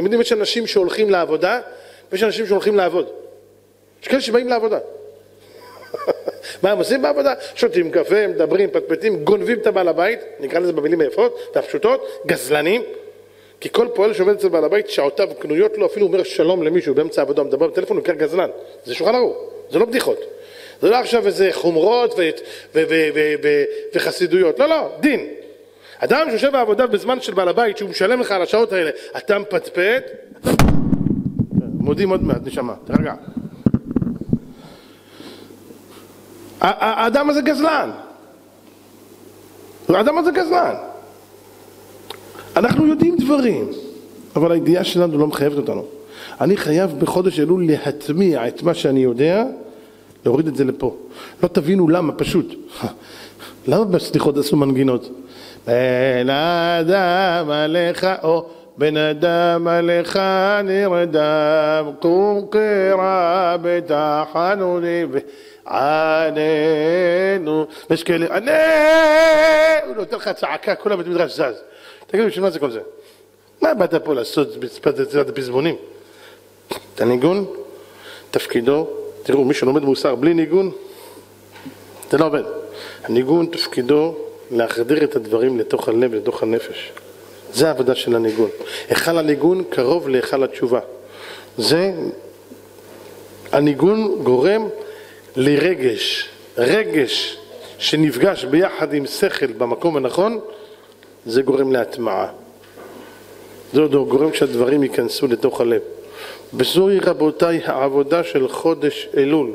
אתם יודעים, יש אנשים שהולכים לעבודה, ויש אנשים שהולכים לעבוד. יש כאלה שבאים לעבודה. מה הם עושים בעבודה? שותים קפה, מדברים, פטפטים, גונבים את הבעל הבית, נקרא לזה במילים היפות והפשוטות, גזלנים. כי כל פועל שעובד אצל בעל הבית, שעותיו קנויות לו, אפילו אומר שלום למישהו באמצע העבודה, מדבר בטלפון, הוא נקרא גזלן. זה שולחן ערוך, זה לא בדיחות. זה לא עכשיו איזה חומרות וחסידויות, לא, לא, דין. אדם שיושב בעבודה בזמן של בעל הבית, שהוא משלם לך על השעות האלה, אתה מפטפט, מודים עוד מעט, נשמה, תרגע. האדם הזה גזלן. האדם הזה גזלן. אנחנו יודעים דברים, אבל הידיעה שלנו לא מחייבת אותנו. אני חייב בחודש אלול להטמיע את מה שאני יודע, להוריד את זה לפה. לא תבינו למה, פשוט. למה בסליחות עשו מנגינות? בן אדם עליך, או בן אדם עליך נרדם, קום קרא בתחנוני ועננו. ויש כאלה, עננו, הוא נותן לך צעקה, כל הבית מדרש זז. תגיד בשביל מה זה כל זה? מה באת פה לעשות בצד הפזמונים? את הניגון, תפקידו, תראו, מי שלומד מוסר בלי ניגון, זה לא עובד. הניגון תפקידו להחדיר את הדברים לתוך הלב, לתוך הנפש. זה העבודה של הניגון. היכל הניגון קרוב להיכל התשובה. זה, הניגון גורם לרגש, רגש שנפגש ביחד עם שכל במקום הנכון, זה גורם להטמעה. זה עוד גורם שהדברים ייכנסו לתוך הלב. וזוהי רבותיי העבודה של חודש אלול.